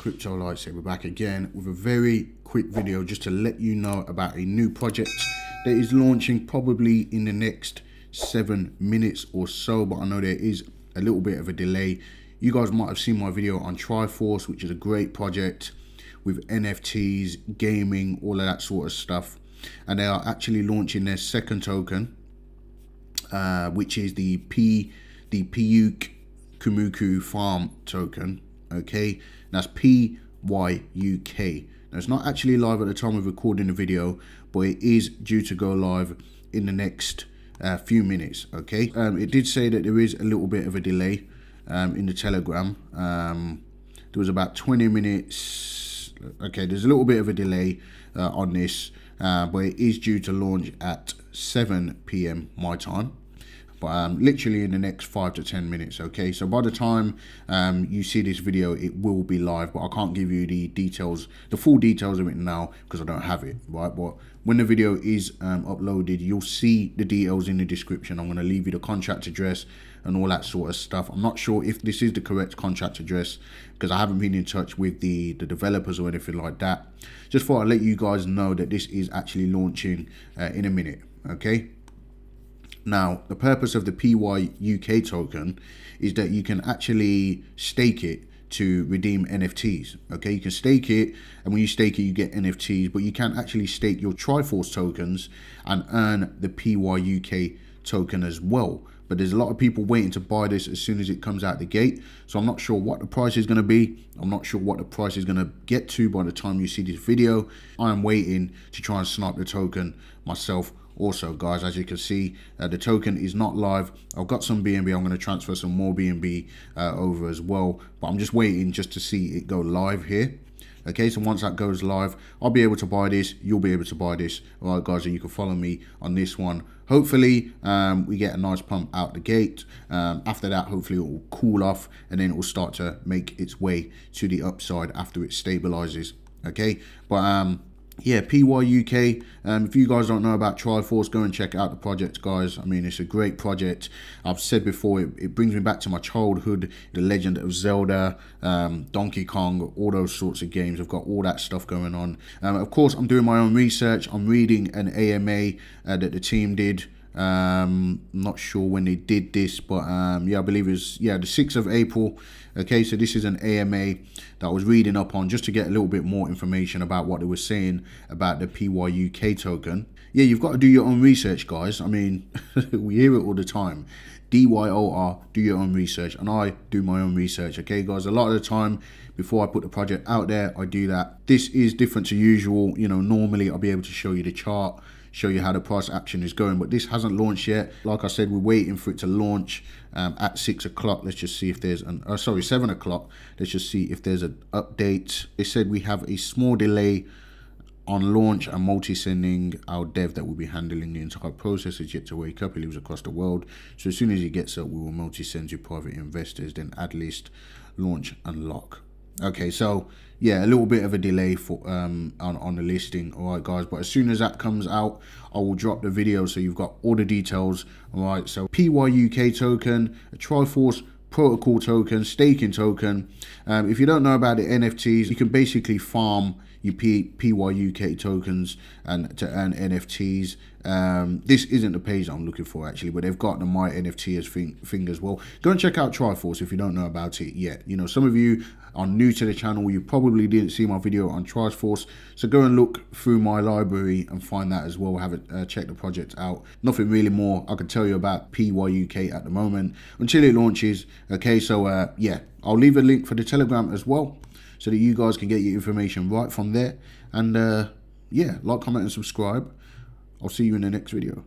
Crypto Lights here. We're back again with a very quick video just to let you know about a new project that is launching probably in the next seven minutes or so. But I know there is a little bit of a delay. You guys might have seen my video on Triforce, which is a great project with NFTs, gaming, all of that sort of stuff. And they are actually launching their second token, uh, which is the P the Piyuk Kumuku Farm token. Okay, that's P Y U K. Now it's not actually live at the time of recording the video, but it is due to go live in the next uh, few minutes. Okay, um, it did say that there is a little bit of a delay um, in the Telegram. Um, there was about 20 minutes. Okay, there's a little bit of a delay uh, on this, uh, but it is due to launch at 7 p.m. my time but um, literally in the next five to ten minutes okay? So by the time um, you see this video it will be live but I can't give you the details the full details of it now because I don't have it right? But when the video is um, uploaded you'll see the details in the description. I'm going to leave you the contract address and all that sort of stuff. I'm not sure if this is the correct contract address because I haven't been in touch with the the developers or anything like that. Just thought I'd let you guys know that this is actually launching uh, in a minute okay now, the purpose of the PYUK token is that you can actually stake it to redeem NFTs. Okay, you can stake it, and when you stake it, you get NFTs, but you can actually stake your Triforce tokens and earn the PYUK token as well. But there's a lot of people waiting to buy this as soon as it comes out the gate. So I'm not sure what the price is going to be. I'm not sure what the price is going to get to by the time you see this video. I am waiting to try and snipe the token myself also guys as you can see uh, the token is not live. I've got some bnb i'm going to transfer some more bnb uh, over as well. But i'm just waiting just to see it go live here. Okay so once that goes live i'll be able to buy this. You'll be able to buy this. All right guys and you can follow me on this one. Hopefully um, we get a nice pump out the gate. Um, after that hopefully it will cool off and then it will start to make its way to the upside after it stabilizes. Okay but um yeah, PYUK. Um, if you guys don't know about Triforce, go and check out the project, guys. I mean, it's a great project. I've said before, it, it brings me back to my childhood, The Legend of Zelda, um, Donkey Kong, all those sorts of games. I've got all that stuff going on. Um, of course, I'm doing my own research. I'm reading an AMA uh, that the team did. Um, not sure when they did this, but um, yeah, I believe it was yeah the 6th of April. Okay, so this is an AMA that I was reading up on just to get a little bit more information about what they were saying about the PYUK token. Yeah, you've got to do your own research, guys. I mean, we hear it all the time. DYOR, do your own research, and I do my own research. Okay, guys. A lot of the time, before I put the project out there, I do that. This is different to usual. You know, normally I'll be able to show you the chart show you how the price action is going. But this hasn't launched yet. Like I said, we're waiting for it to launch um, at six o'clock. Let's just see if there's an, uh, sorry, seven o'clock. Let's just see if there's an update. They said we have a small delay on launch and multi-sending our dev that will be handling the entire process is yet to wake up he lives across the world so as soon as he gets up we will multi-send to private investors then add list launch and lock Okay, so yeah, a little bit of a delay for um on, on the listing, all right, guys. But as soon as that comes out, I will drop the video so you've got all the details. All right, so PYUK token, a Triforce protocol token, staking token. Um, if you don't know about the NFTs, you can basically farm your P PYUK tokens and to earn NFTs. Um, this isn't the page I'm looking for actually, but they've got the My NFT as thing, thing as well. Go and check out Triforce if you don't know about it yet. You know, some of you are new to the channel. You probably didn't see my video on Triforce, so go and look through my library and find that as well. Have it uh, check the project out. Nothing really more I can tell you about PYUK at the moment until it launches. Okay, so uh, yeah, I'll leave a link for the Telegram as well so that you guys can get your information right from there. And uh, yeah, like, comment, and subscribe. I'll see you in the next video.